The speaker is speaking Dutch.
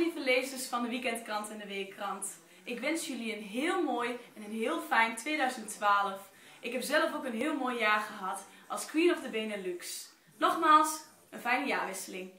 lieve lezers van de Weekendkrant en de Weekkrant. Ik wens jullie een heel mooi en een heel fijn 2012. Ik heb zelf ook een heel mooi jaar gehad als Queen of the Benelux. Nogmaals, een fijne jaarwisseling.